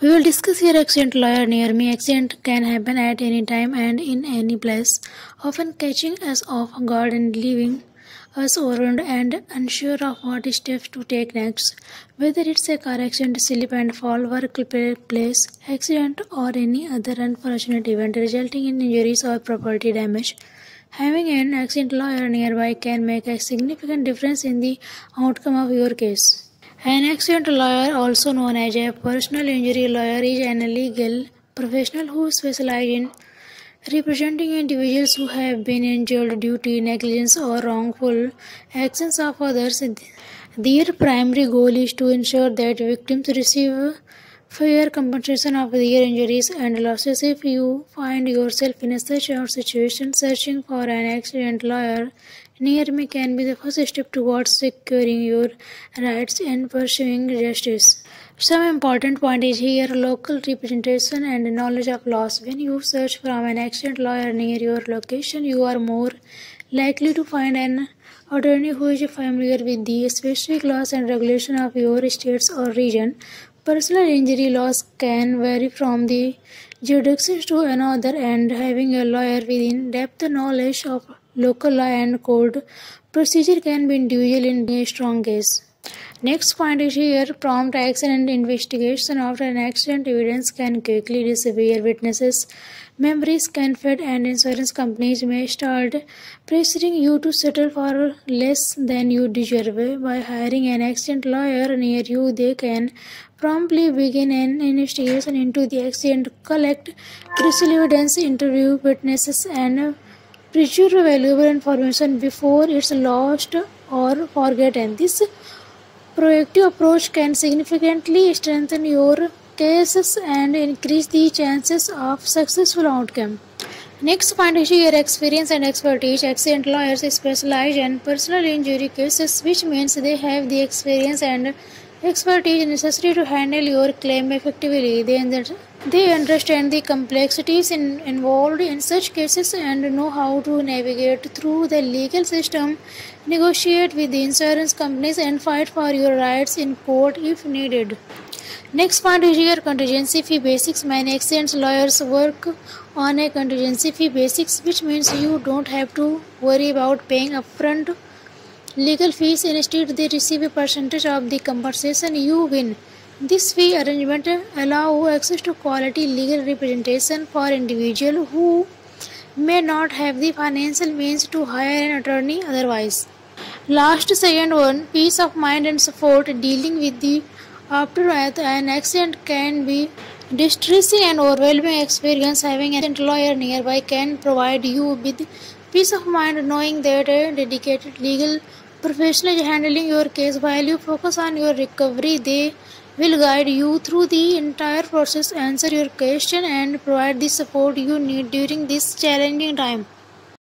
We will discuss here accident lawyer near me. Accident can happen at any time and in any place, often catching us off guard and leaving us overwhelmed and unsure of what steps to take next. Whether it's a car accident, slip and fall, workplace accident, or any other unfortunate event resulting in injuries or property damage. Having an accident lawyer nearby can make a significant difference in the outcome of your case. An accident lawyer, also known as a personal injury lawyer, is an legal professional who specializes in representing individuals who have been injured due to negligence or wrongful actions of others. Their primary goal is to ensure that victims receive fair compensation of their injuries and losses. If you find yourself in a such a situation, searching for an accident lawyer near me can be the first step towards securing your rights and pursuing justice. Some important point is here local representation and knowledge of laws. When you search for an accident lawyer near your location, you are more likely to find an attorney who is familiar with the specific laws and regulation of your state or region. Personal injury laws can vary from the jurisdiction to another, and having a lawyer with in-depth knowledge of local law and code procedure can be individual in a strong case. Next point is here prompt and investigation after an accident evidence can quickly disappear. Witnesses, memories can fade and insurance companies may start pressuring you to settle for less than you deserve. By hiring an accident lawyer near you, they can promptly begin an investigation into the accident, collect crucial evidence, interview witnesses, and preserve valuable information before it's lost or forgotten. This proactive approach can significantly strengthen your cases and increase the chances of successful outcome. Next point is your experience and expertise. Accident lawyers specialize in personal injury cases, which means they have the experience and expertise necessary to handle your claim effectively. They, they understand the complexities in, involved in such cases and know how to navigate through the legal system, negotiate with the insurance companies, and fight for your rights in court if needed. Next point is your contingency fee basics. Many accident lawyers work on a contingency fee basics, which means you don't have to worry about paying upfront legal fees. Instead, they receive a percentage of the compensation you win. This fee arrangement allows access to quality legal representation for individuals who may not have the financial means to hire an attorney otherwise. Last second one, peace of mind and support dealing with the aftermath an accident can be distressing and overwhelming experience. Having an lawyer nearby can provide you with peace of mind knowing that a dedicated legal professional is handling your case while you focus on your recovery. They will guide you through the entire process, answer your question, and provide the support you need during this challenging time.